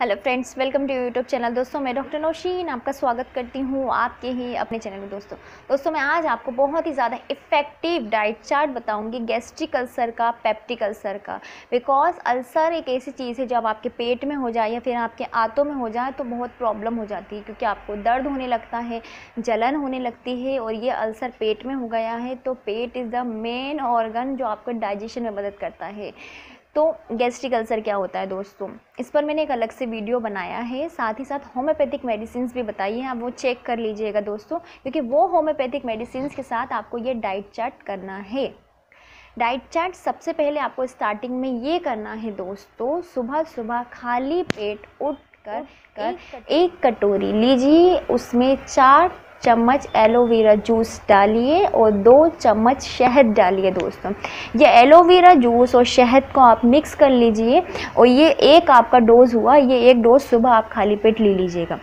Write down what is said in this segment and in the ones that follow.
Hello friends welcome to YouTube channel दोस्तों, मैं doctor Nausheen आपका स्वागत करती हूँ आपके ही अपने चैनल में दोस्तों। दोस्तों, मैं आज आपको बहुत ही ज़्यादा इफ़ेक्टिव डाइट चार्ट बताऊँगी गैस्ट्रिक अल्सर का पेप्टिक अल्सर का। बिकॉज़ अल्सर एक ऐसी चीज़ है, जब आपके पेट में हो जाए या फिर आपके आंतों में हो जाए तो बहुत प्रॉब्लम हो जाती है, क्योंकि आपको दर्द होने लगता है, जलन होने लगती है और ये अल्सर पेट में हो गया है तो पेट इज़ द मेन ऑर्गन जो आपको डाइजेशन में मदद करता है। तो गैस्ट्रिक अल्सर क्या होता है दोस्तों? इस पर मैंने एक अलग से वीडियो बनाया है। साथ ही साथ होम्योपैथिक मेडिसिन भी बताई हैं। आप वो चेक कर लीजिएगा दोस्तों क्योंकि वो होम्योपैथिक मेडिसिन के साथ आपको ये डाइट चार्ट करना है। डाइट चार्ट सबसे पहले आपको स्टार्टिंग में ये करना है दोस्तों सुबह सुबह खाली पेट उठ कर कर एक कटोरी लीजिए उसमें चार चम्मच एलोवेरा जूस डालिए और दो चम्मच शहद डालिए दोस्तों। ये एलोवेरा जूस और शहद को आप मिक्स कर लीजिए और ये एक आपका डोज़ हुआ, ये एक डोज़ सुबह आप खाली पेट ले लीजिएगा।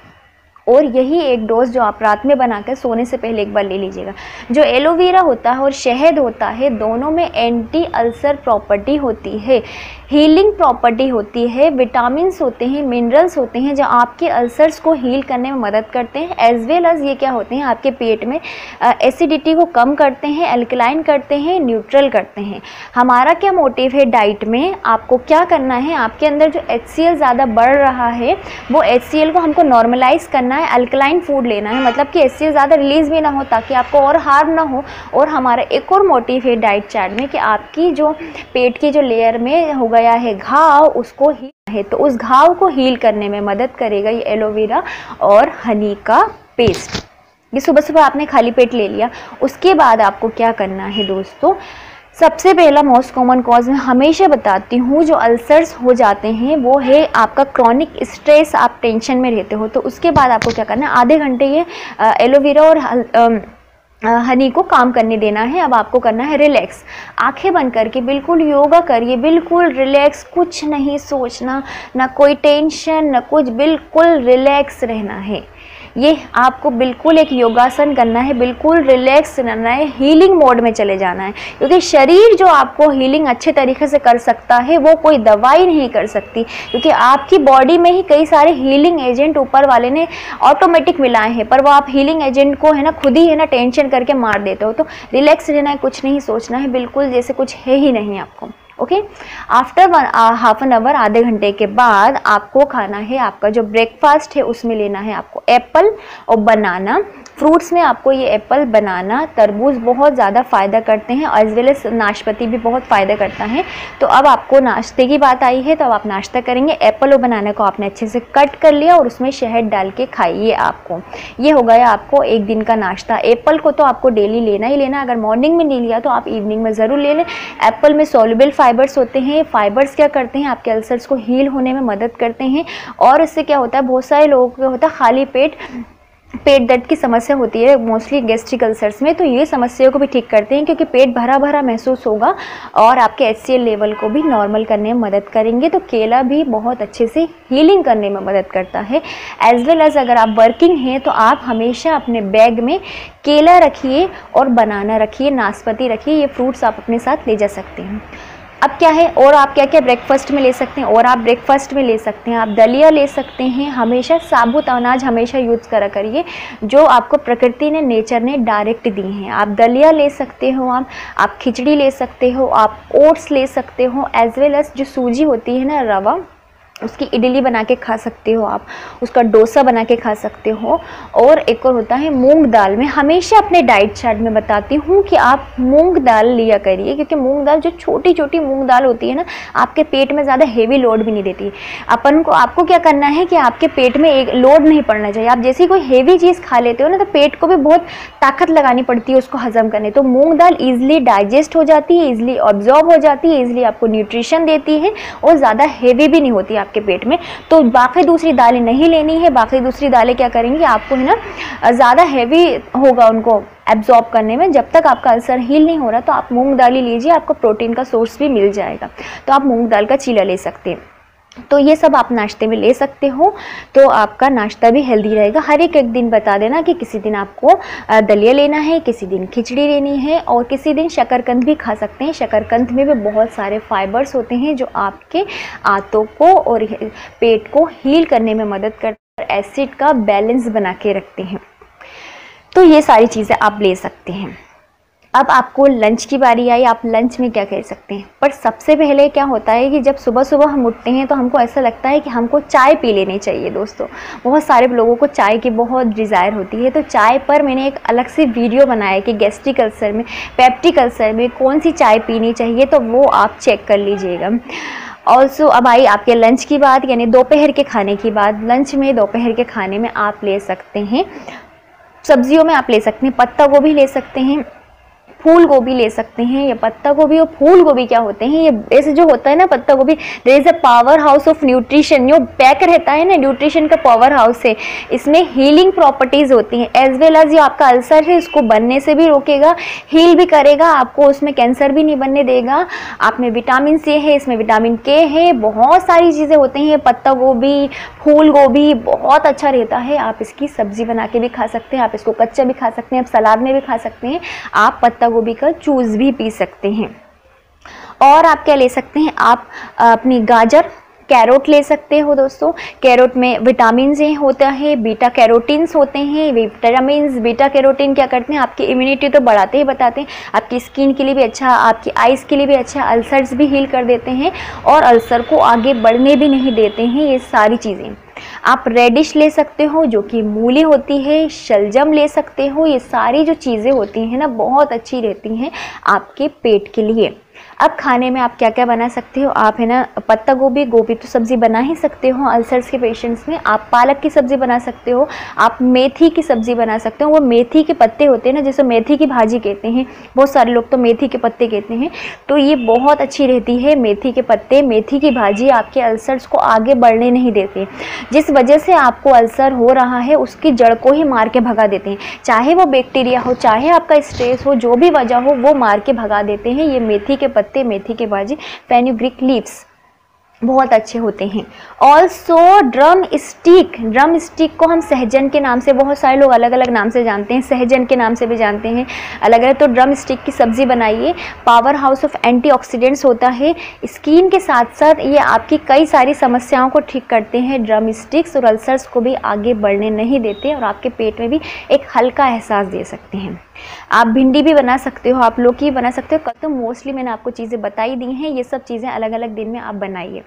और यही एक डोज जो आप रात में बनाकर सोने से पहले एक बार ले लीजिएगा। जो एलोवेरा होता है और शहद होता है, दोनों में एंटी अल्सर प्रॉपर्टी होती है। हीलिंग प्रॉपर्टी होती है विटामिन होते हैं मिनरल्स होते हैं, जो आपके अल्सर्स को हील करने में मदद करते हैं एज वेल एज ये क्या होते हैं, आपके पेट में एसिडिटी को कम करते हैं एल्कलाइन करते हैं न्यूट्रल करते हैं। हमारा क्या मोटिव है डाइट में? आपको क्या करना है? आपके अंदर जो एचसीएल ज़्यादा बढ़ रहा है, वो एचसीएल को हमको नॉर्मलाइज करना है अल्कलाइन फ़ूड लेना है। मतलब कि एस ज़्यादा रिलीज़ भी ना हो, ताकि आपको और हार्म ना हो। और हमारा एक और मोटिव है डाइट चार्ट में कि आपकी जो पेट की जो लेयर में हो गया है, घाव उसको ही है तो उस घाव को हील करने में मदद करेगा ये एलोवेरा और हनी का पेस्ट ये सुबह सुबह आपने खाली पेट ले लिया। उसके बाद आपको क्या करना है दोस्तों? सबसे पहला मोस्ट कॉमन कॉज मैं हमेशा बताती हूँ, जो अल्सर्स हो जाते हैं, वो है आपका क्रॉनिक स्ट्रेस आप टेंशन में रहते हो तो उसके बाद आपको क्या करना है? आधे घंटे ये एलोवेरा और हनी को काम करने देना है, अब आपको करना है रिलैक्स आँखें बंद करके बिल्कुल योगा करिए, बिल्कुल रिलैक्स कुछ नहीं सोचना, ना कोई टेंशन ना कुछ, बिल्कुल रिलैक्स रहना है। ये आपको बिल्कुल एक योगासन करना है, बिल्कुल रिलैक्स रहना है हीलिंग मोड में चले जाना है। क्योंकि शरीर जो आपको हीलिंग अच्छे तरीके से कर सकता है, वो कोई दवाई नहीं कर सकती। क्योंकि आपकी बॉडी में ही कई सारे हीलिंग एजेंट ऊपर वाले ने ऑटोमेटिक मिलाए हैं, पर वो आप हीलिंग एजेंट को है ना, खुद ही है ना टेंशन करके मार देते हो। तो रिलैक्स रहना है, कुछ नहीं सोचना है, बिल्कुल जैसे कुछ है ही नहीं आपको। Okay after one half an hour आधे घंटे के बाद आपको खाना है, आपका जो ब्रेकफास्ट है, उसमें लेना है आपको एप्पल और बनाना फ्रूट्स में आपको ये एप्पल, बनाना, तरबूज बहुत ज़्यादा फ़ायदा करते हैं एज वेल एज नाशपति भी बहुत फ़ायदा करता है। तो अब आपको नाश्ते की बात आई है तो अब आप नाश्ता करेंगे। एप्पल और बनाना को आपने अच्छे से कट कर लिया और उसमें शहद डाल के खाइए आपको। ये हो गया आपको एक दिन का नाश्ता। एप्पल को तो आपको डेली लेना ही लेना, अगर मॉर्निंग में नहीं लिया तो आप इवनिंग में ज़रूर ले लें। एप्पल में सोलबल फाइबर्स होते हैं। फाइबर्स क्या करते हैं? आपके अल्सर्स को हील होने में मदद करते हैं। और इससे क्या होता है? बहुत सारे लोगों को होता है? खाली पेट पेट दर्द की समस्या होती है मोस्टली गैस्ट्रिक अल्सर्स में तो ये समस्या को भी ठीक करते हैं क्योंकि पेट भरा भरा महसूस होगा और आपके एच लेवल को भी नॉर्मल करने में मदद करेंगे। तो केला भी बहुत अच्छे से हीलिंग करने में मदद करता है। एज वेल एज अगर आप वर्किंग हैं तो आप हमेशा अपने बैग में केला रखिए और बनाना रखिए, नाशपति रखिए, ये फ्रूट्स आप अपने साथ ले जा सकते हैं। अब क्या है? और आप क्या क्या ब्रेकफास्ट में ले सकते हैं? और आप ब्रेकफास्ट में ले सकते हैं, आप दलिया ले सकते हैं। हमेशा साबुत अनाज हमेशा यूज़ करा करिए, जो आपको प्रकृति ने नेचर ने डायरेक्ट दी हैं। आप दलिया ले सकते हो आप आप खिचड़ी ले सकते हो, आप ओट्स ले सकते हो एज वेल एज जो सूजी होती है ना, रवा उसकी इडली बना के खा सकते हो आप, उसका डोसा बना के खा सकते हो। और एक और होता है मूंग दाल। में हमेशा अपने डाइट चार्ट में बताती हूँ कि आप मूंग दाल लिया करिए, क्योंकि मूंग दाल जो छोटी छोटी मूंग दाल होती है ना, आपके पेट में ज़्यादा हेवी लोड भी नहीं देती। अपन को, आपको क्या करना है कि आपके पेट में एक लोड नहीं पड़ना चाहिए। आप जैसे कोई हेवी चीज़ खा लेते हो ना तो पेट को भी बहुत ताकत लगानी पड़ती है उसको हजम करने। तो मूँग दाल ईजिली डाइजेस्ट हो जाती है ईजिली ऑब्जॉर्ब हो जाती है ईजिली आपको न्यूट्रिशन देती है और ज़्यादा हेवी भी नहीं होती। आपके पेट में। तो बाकी दूसरी दालें नहीं लेनी है। बाकी दूसरी दालें क्या करेंगी? आपको है ना, ज़्यादा हैवी होगा उनको एब्जॉर्ब करने में। जब तक आपका अल्सर हील नहीं हो रहा तो आप मूंग दाल ही लीजिए, आपको प्रोटीन का सोर्स भी मिल जाएगा। तो आप मूंग दाल का चीला ले सकते हैं। तो ये सब आप नाश्ते में ले सकते हो। तो आपका नाश्ता भी हेल्दी रहेगा। हर एक एक दिन बता देना कि किसी दिन आपको दलिया लेना है, किसी दिन खिचड़ी लेनी है और किसी दिन शकरकंद भी खा सकते हैं। शकरकंद में भी बहुत सारे फाइबर्स होते हैं जो आपके आंतों को और पेट को हील करने में मदद करते हैं एसिड का बैलेंस बना के रखते हैं। तो ये सारी चीज़ें आप ले सकते हैं। अब आपको लंच की बारी आई, आप लंच में क्या कर सकते हैं? पर सबसे पहले क्या होता है कि जब सुबह सुबह हम उठते हैं तो हमको ऐसा लगता है कि हमको चाय पी लेनी चाहिए दोस्तों। बहुत सारे लोगों को चाय की बहुत डिज़ायर होती है तो चाय पर मैंने एक अलग से वीडियो बनाया कि गैस्ट्रिक अल्सर में पेप्टिक अल्सर में कौन सी चाय पीनी चाहिए तो वो आप चेक कर लीजिएगा। ऑल्सो अब आई आपके लंच की बात, यानी दोपहर के खाने की बात। लंच में, दोपहर के खाने में आप ले सकते हैं। सब्जियों में आप ले सकते हैं, पत्ता गोभी ले सकते हैं। फूल गोभी ले सकते हैं, या पत्ता गोभी और फूल गोभी क्या होते हैं? ये ऐसे जो होता है ना पत्ता गोभी there is a power house of nutrition जो पैक रहता है ना न्यूट्रिशन का पावर हाउस है। इसमें हीलिंग प्रॉपर्टीज़ होती हैं एज वेल एज जो आपका अल्सर है उसको बनने से भी रोकेगा हील भी करेगा, आपको उसमें कैंसर भी नहीं बनने देगा। आप में विटामिन सी है, इसमें विटामिन के है, बहुत सारी चीज़ें होती हैं पत्ता गोभी फूल गोभी बहुत अच्छा रहता है। आप इसकी सब्ज़ी बना के भी खा सकते हैं, आप इसको कच्चा भी खा सकते हैं, आप सलाद में भी खा सकते हैं, आप पत्ता गोभी का जूस भी पी सकते हैं। और आप क्या ले सकते हैं? आप अपनी गाजर, कैरोट ले सकते हो दोस्तों। कैरोट में विटामिन ए होता है, बीटा कैरोटीन्स होते हैं विटामिन बीटा कैरोटीन क्या करते हैं? आपकी इम्यूनिटी तो बढ़ाते ही बताते हैं। आपकी स्किन के लिए भी अच्छा आपकी आइज़ के लिए भी अच्छा अल्सर्स भी हील कर देते हैं और अल्सर को आगे बढ़ने भी नहीं देते हैं ये सारी चीज़ें। आप रेडिश ले सकते हो, जो कि मूली होती है, शलजम ले सकते हो, ये सारी जो चीज़ें होती हैं ना, बहुत अच्छी रहती हैं आपके पेट के लिए। अब खाने में आप क्या क्या बना सकते हो? आप है ना, पत्ता गोभी गोभी तो सब्ज़ी बना ही सकते हो। अल्सर्स के पेशेंट्स में आप पालक की सब्ज़ी बना सकते हो। आप मेथी की सब्ज़ी बना सकते हो। वो मेथी के पत्ते होते हैं ना, जैसे मेथी की भाजी कहते हैं। बहुत सारे लोग तो मेथी के पत्ते कहते हैं। तो ये बहुत अच्छी रहती है मेथी के पत्ते। मेथी की भाजी आपके अल्सर्स को आगे बढ़ने नहीं देते। जिस वजह से आपको अल्सर हो रहा है, उसकी जड़ को ही मार के भगा देते हैं। चाहे वो बैक्टीरिया हो, चाहे आपका स्ट्रेस हो, जो भी वजह हो, वो मार के भगा देते हैं। ये मेथी के पत्ते, मेथी के भाजी फेन्यूग्रिक लीव्स बहुत अच्छे होते हैं। Also drum stick drum stick को हम सहजन के नाम से, बहुत सारे लोग अलग अलग नाम से जानते हैं, सहजन के नाम से भी जानते हैं। अलग अलग तो ड्रम स्टिक की सब्ज़ी बनाइए। पावर हाउस ऑफ़ एंटीऑक्सीडेंट्स होता है। स्किन के साथ साथ ये आपकी कई सारी समस्याओं को ठीक करते हैं। ड्रम स्टिक्स और अल्सर्स को भी आगे बढ़ने नहीं देते और आपके पेट में भी एक हल्का एहसास दे सकते हैं। आप भिंडी भी बना सकते हो, आप लौकी भी बना सकते हो, कल तो मोस्टली मैंने आपको चीज़ें बताई दी हैं, ये सब चीज़ें अलग अलग दिन में आप बनाइए।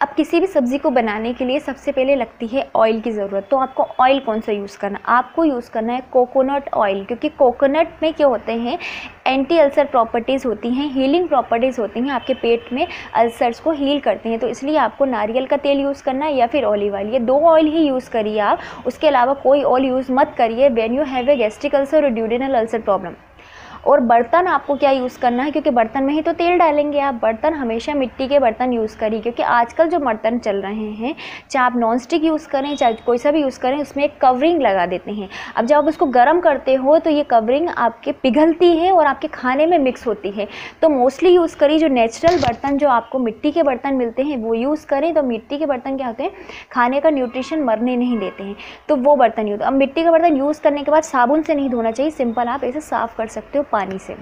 अब किसी भी सब्ज़ी को बनाने के लिए सबसे पहले लगती है ऑयल की ज़रूरत। तो आपको ऑयल कौन सा यूज़ करना? आपको यूज़ करना है कोकोनट ऑयल क्योंकि कोकोनट में क्या होते हैं? एंटी अल्सर प्रॉपर्टीज़ होती हैं हीलिंग प्रॉपर्टीज़ होती हैं, आपके पेट में अल्सर्स को हील करते हैं। तो इसलिए आपको नारियल का तेल यूज़ करना है या फिर ऑलिव ऑयल ये दो ऑयल ही यूज़ करिए आप। उसके अलावा कोई ऑयल यूज़ मत करिए when you have a gastric ulcer और ड्यूडेनल अल्सर प्रॉब्लम और बर्तन आपको क्या यूज़ करना है? क्योंकि बर्तन में ही तो तेल डालेंगे आप। बर्तन हमेशा मिट्टी के बर्तन यूज़ करिए, क्योंकि आजकल जो बर्तन चल रहे हैं, चाहे आप नॉन स्टिक यूज़ करें, चाहे कोई सा भी यूज़ करें, उसमें एक कवरिंग लगा देते हैं। अब जब आप उसको गर्म करते हो तो ये कवरिंग आपके पिघलती है और आपके खाने में मिक्स होती है। तो मोस्टली यूज़ करिए जो नेचुरल बर्तन, जो आपको मिट्टी के बर्तन मिलते हैं, वो यूज़ करें। तो मिट्टी के बर्तन क्या होते हैं? खाने का न्यूट्रिशन मरने नहीं देते हैं। तो वो बर्तन यूज़ अब मिट्टी का बर्तन यूज़ करने के बाद साबुन से नहीं धोना चाहिए। सिंपल आप ऐसे साफ़ कर सकते हो। पानी से।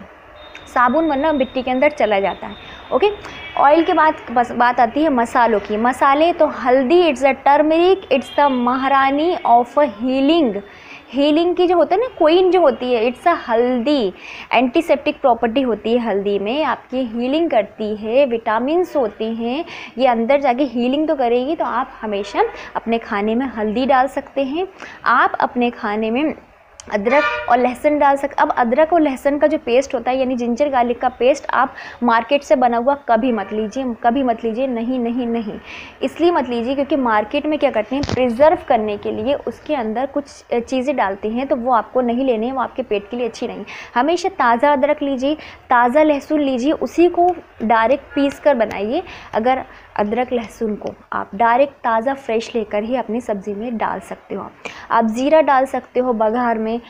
साबुन वरना मिट्टी के अंदर चला जाता है। ओके ऑयल के बाद बस, बात आती है मसालों की। मसाले तो हल्दी it's a turmeric it's the महारानी ऑफ़ हीलिंग हीलिंग की जो होता है ना क्वीन जो होती है इट्स अ हल्दी। एंटीसेप्टिक प्रॉपर्टी होती है हल्दी में। आपकी हीलिंग करती है विटामिन्स होती हैं। ये अंदर जाके हीलिंग तो करेगी तो आप हमेशा अपने खाने में हल्दी डाल सकते हैं। आप अपने खाने में अदरक और लहसुन डाल सक, अब अदरक और लहसुन का जो पेस्ट होता है, यानी जिंजर गार्लिक का पेस्ट आप मार्केट से बना हुआ कभी मत लीजिए, कभी मत लीजिए, नहीं नहीं नहीं। इसलिए मत लीजिए क्योंकि मार्केट में क्या करते हैं प्रिजर्व करने के लिए उसके अंदर कुछ चीज़ें डालते हैं तो वो आपको नहीं लेने हैं, वो आपके पेट के लिए अच्छी नहीं। हमेशा ताज़ा अदरक लीजिए, ताज़ा लहसुन लीजिए, उसी को डायरेक्ट पीस कर बनाइए। अगर अदरक लहसुन को आप डायरेक्ट ताज़ा फ्रेश लेकर ही अपनी सब्ज़ी में डाल सकते हो। आप ज़ीरा डाल सकते हो बघार में,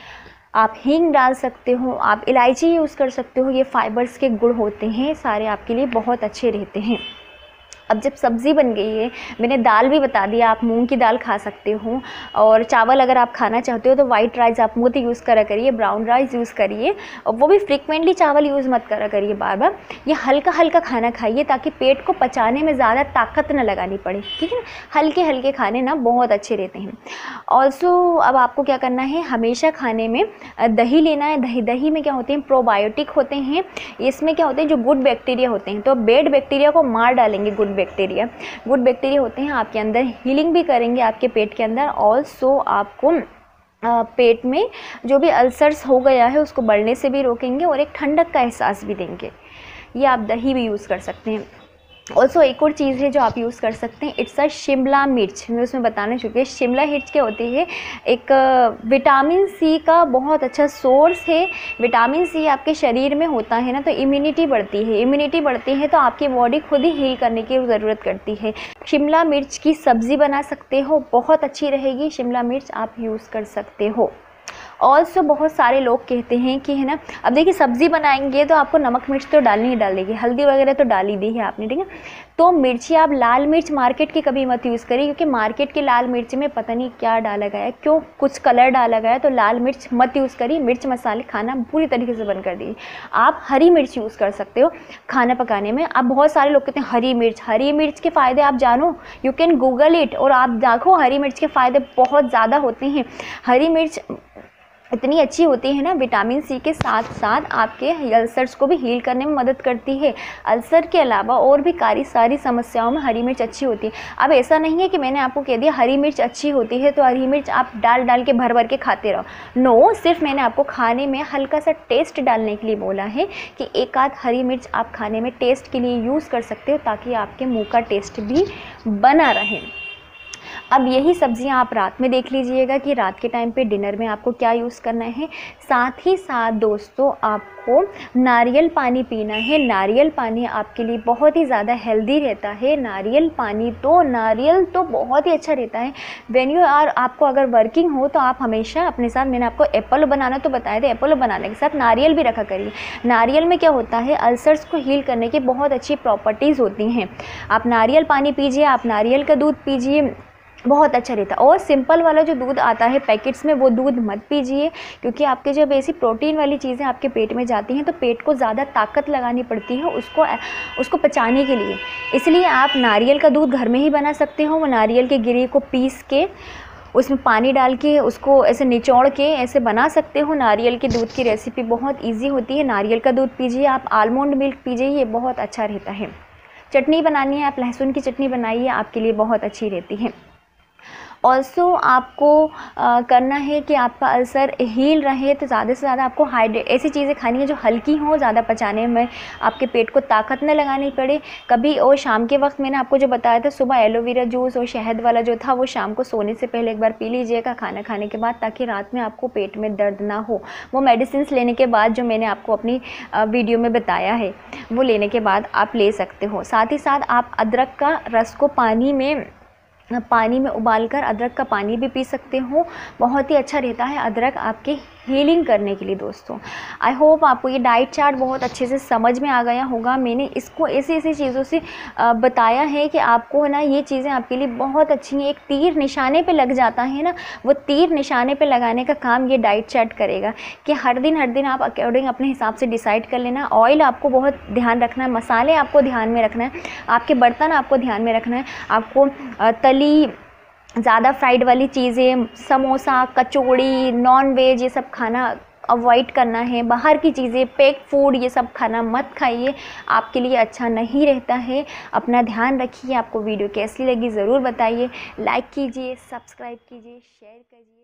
आप हींग डाल सकते हो, आप इलायची यूज़ कर सकते हो, ये फाइबर्स के गुड़ होते हैं, सारे आपके लिए बहुत अच्छे रहते हैं। अब जब सब्ज़ी बन गई है, मैंने दाल भी बता दिया आप मूंग की दाल खा सकते हो और चावल अगर आप खाना चाहते हो तो वाइट राइस आप मुझे यूज़ करा करिए ब्राउन राइस यूज़ करिए और वो भी फ्रिक्वेंटली चावल यूज़ मत करा करिए बार बार ये हल्का हल्का खाना खाइए ताकि पेट को पचाने में ज़्यादा ताकत ना लगानी पड़े, ठीक है? ना हल्के हल्के खाने ना बहुत अच्छे रहते हैं। ऑल्सो अब आपको क्या करना है, हमेशा खाने में दही लेना है। दही दही में क्या होते हैं प्रोबायोटिक होते हैं, इसमें क्या होते हैं, जो गुड बैक्टीरिया होते हैं तो बेड बैक्टीरिया को मार डालेंगे गुड बैक्टीरिया गुड बैक्टीरिया होते हैं, आपके अंदर हीलिंग भी करेंगे आपके पेट के अंदर. ऑल्सो आपको पेट में जो भी अल्सर्स हो गया है, उसको बढ़ने से भी रोकेंगे और एक ठंडक का एहसास भी देंगे. ये आप दही भी यूज़ कर सकते हैं. ऑल्सो एक और चीज़ है जो आप यूज़ कर सकते हैं इट्स अ शिमला मिर्च। मैं उसमें बताना चुकी शिमला मिर्च क्या होती है? एक विटामिन सी का बहुत अच्छा सोर्स है। विटामिन सी आपके शरीर में होता है ना तो इम्यूनिटी बढ़ती है। इम्यूनिटी बढ़ती है तो आपकी बॉडी खुद ही हील करने की ज़रूरत करती है। शिमला मिर्च की सब्ज़ी बना सकते हो, बहुत अच्छी रहेगी। शिमला मिर्च आप यूज़ कर सकते हो। ऑल्सो बहुत सारे लोग कहते हैं कि, है ना, अब देखिए सब्ज़ी बनाएँगे तो आपको नमक मिर्च तो डालनी ही डाल देगी, हल्दी वगैरह तो डाल दी है आपने, ठीक है? तो मिर्ची आप लाल मिर्च मार्केट की कभी मत यूज़ करिए, क्योंकि मार्केट की लाल मिर्च में पता नहीं क्या डाला गया है, क्यों कुछ कलर डाला गया है तो लाल मिर्च मत यूज़ करिए, मिर्च मसाले खाना पूरी तरीके से बंद कर दीजिए। आप हरी मिर्च यूज़ कर सकते हो खाना पकाने में। अब बहुत सारे लोग कहते हैं हरी मिर्च हरी मिर्च के फ़ायदे आप जानो यू कैन गूगल इट और आप देखो, हरी मिर्च के फ़ायदे बहुत ज़्यादा होते हैं। हरी मिर्च इतनी अच्छी होती है ना विटामिन सी के साथ साथ आपके अल्सर्स को भी हील करने में मदद करती है। अल्सर के अलावा और भी कारी सारी समस्याओं में हरी मिर्च अच्छी होती है। अब ऐसा नहीं है कि मैंने आपको कह दिया हरी मिर्च अच्छी होती है तो हरी मिर्च आप डाल डाल के भर भर के खाते रहो। नो सिर्फ़ मैंने आपको खाने में हल्का सा टेस्ट डालने के लिए बोला है कि एक आध हरी मिर्च आप खाने में टेस्ट के लिए यूज़ कर सकते हो ताकि आपके मुँह का टेस्ट भी बना रहे। अब यही सब्ज़ियाँ आप रात में देख लीजिएगा कि रात के टाइम पे डिनर में आपको क्या यूज़ करना है। साथ ही साथ दोस्तों, आपको नारियल पानी पीना है। नारियल पानी आपके लिए बहुत ही ज़्यादा हेल्दी रहता है। नारियल पानी तो नारियल तो बहुत ही अच्छा रहता है। वेन यू आर आपको अगर वर्किंग हो तो आप हमेशा अपने साथ, मैंने आपको एप्पल बनाना तो बताया था एप्पल बनाने के साथ नारियल भी रखा करिए। नारियल में क्या होता है अल्सर्स को हील करने की बहुत अच्छी प्रॉपर्टीज़ होती हैं। आप नारियल पानी पीजिए, आप नारियल का दूध पीजिए बहुत अच्छा रहता है। और सिंपल वाला जो दूध आता है पैकेट्स में, वो दूध मत पीजिए, क्योंकि आपके जब ऐसी प्रोटीन वाली चीज़ें आपके पेट में जाती हैं तो पेट को ज़्यादा ताकत लगानी पड़ती है उसको उसको पचाने के लिए। इसलिए आप नारियल का दूध घर में ही बना सकते हो, वो नारियल के गिरी को पीस के, उसमें पानी डाल के, उसको ऐसे निचोड़ के, ऐसे बना सकते हो। नारियल के दूध की रेसिपी बहुत ईजी होती है। नारियल का दूध पीजिए, आप आलमंड मिल्क पीजिए, ये बहुत अच्छा रहता है। चटनी बनानी है, आप लहसुन की चटनी बनाइए, आपके लिए बहुत अच्छी रहती है। ऑल्सो आपको आ, करना है कि आपका अल्सर हील रहे तो ज़्यादा से ज़्यादा आपको हाइड्रेट ऐसी चीज़ें खानी है जो हल्की हों ज़्यादा पचाने में आपके पेट को ताकत न लगानी पड़े। कभी और शाम के वक्त मैंने आपको जो बताया था सुबह एलोवेरा जूस और शहद वाला जो था वो शाम को सोने से पहले एक बार पी लीजिएगा खाना खाने के बाद ताकि रात में आपको पेट में दर्द ना हो। वो मेडिसिन लेने के बाद जो मैंने आपको अपनी वीडियो में बताया है वो लेने के बाद आप ले सकते हो। साथ ही साथ आप अदरक का रस को पानी में पानी में उबालकर अदरक का पानी भी पी सकते हो। बहुत ही अच्छा रहता है अदरक आपके हीलिंग करने के लिए दोस्तों। आई होप आपको ये डाइट चार्ट बहुत अच्छे से समझ में आ गया होगा। मैंने इसको ऐसी ऐसी चीज़ों से बताया है कि आपको है ना ये चीज़ें आपके लिए बहुत अच्छी हैं। एक तीर निशाने पे लग जाता है ना, वो तीर निशाने पे लगाने का काम ये डाइट चार्ट करेगा कि हर दिन हर दिन आप अकॉर्डिंग अपने हिसाब से डिसाइड कर लेना। ऑयल आपको बहुत ध्यान रखना है, मसाले आपको ध्यान में रखना है, आपके बर्तन आपको ध्यान में रखना है, आपको तली ज़्यादा फ्राइड वाली चीज़ें, समोसा, कचौड़ी नॉन वेज ये सब खाना अवॉइड करना है। बाहर की चीज़ें पैक फ़ूड ये सब खाना मत खाइए। आपके लिए अच्छा नहीं रहता है। अपना ध्यान रखिए। आपको वीडियो कैसी लगी, ज़रूर बताइए। लाइक कीजिए सब्सक्राइब कीजिए शेयर करिए